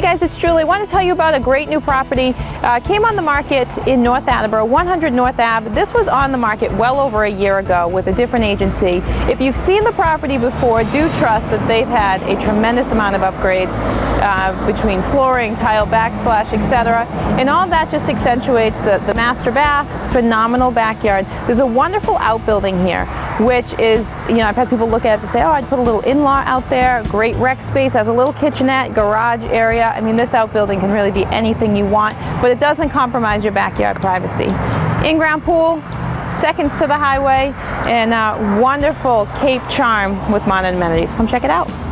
Hey guys, it's Julie. I want to tell you about a great new property. Uh, came on the market in North Attleboro, 100 North Ave. This was on the market well over a year ago with a different agency. If you've seen the property before, do trust that they've had a tremendous amount of upgrades uh, between flooring, tile backsplash, etc. And all that just accentuates the, the master bath, phenomenal backyard. There's a wonderful outbuilding here, which is, you know, I've had people look at it to say, oh, I'd put a little in-law out there, great rec space, has a little kitchenette, garage area. I mean, this outbuilding can really be anything you want, but it doesn't compromise your backyard privacy. In-ground pool, seconds to the highway, and a wonderful Cape Charm with modern amenities. Come check it out.